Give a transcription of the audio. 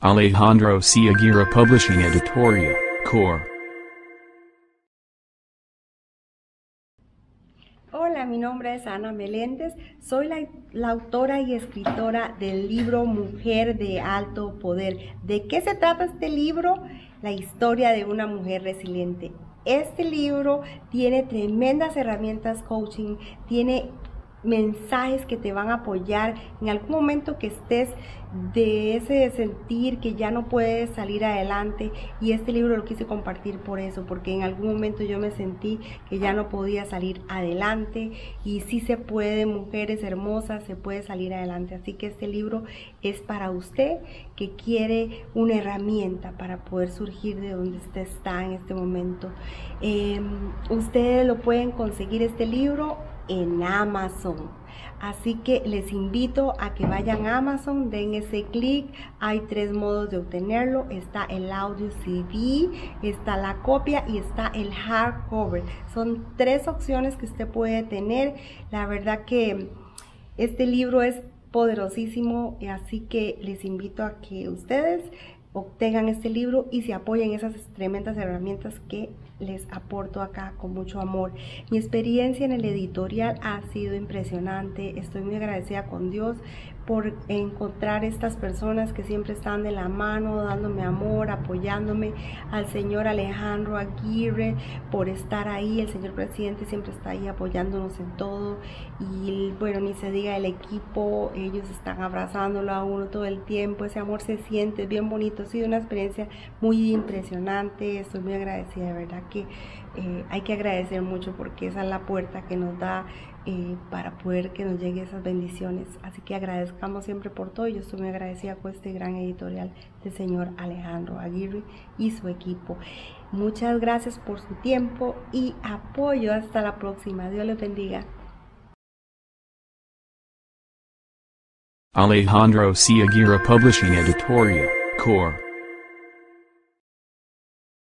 Alejandro C. Aguirre Publishing Editorial, Core. Hola, mi nombre es Ana Meléndez, soy la, autora y escritora del libro Mujer de Alto Poder. ¿De qué se trata este libro? La historia de una mujer resiliente. Este libro tiene tremendas herramientas coaching, tiene mensajes que te van a apoyar en algún momento que estés de ese sentir que ya no puedes salir adelante. Y este libro lo quise compartir por eso porque en algún momento yo me sentí que ya no podía salir adelante. Y sí se puede mujeres hermosas se puede salir adelante. Así que este libro es para usted que quiere una herramienta para poder surgir de donde usted está en este momento. Eh, ustedes lo pueden conseguir este libro en Amazon. Así que les invito a que vayan a Amazon, den ese clic. Hay tres modos de obtenerlo. Está el audio CD, está la copia y está el hardcover. Son tres opciones que usted puede tener. La verdad que este libro es poderosísimo, así que les invito a que ustedes obtengan este libro y se apoyen esas tremendas herramientas que les aporto acá con mucho amor. Mi experiencia en el editorial ha sido impresionante. Estoy muy agradecida con Dios por encontrar estas personas que siempre están de la mano, dándome amor, apoyándome, al señor Alejandro Aguirre por estar ahí, el señor presidente siempre está ahí apoyándonos en todo. Y bueno, ni se diga el equipo, ellos están abrazándolo a uno todo el tiempo, ese amor se siente, bien bonito, ha sido una experiencia muy impresionante, estoy muy agradecida, de verdad que eh, hay que agradecer mucho porque esa es la puerta que nos da eh, para poder que nos lleguen esas bendiciones. Así que agradezcamos siempre por todo. Yo estoy muy agradecida con este gran editorial del señor Alejandro Aguirre y su equipo. Muchas gracias por su tiempo y apoyo. Hasta la próxima. Dios les bendiga. Alejandro C. Aguirre Publishing Editorial, Core.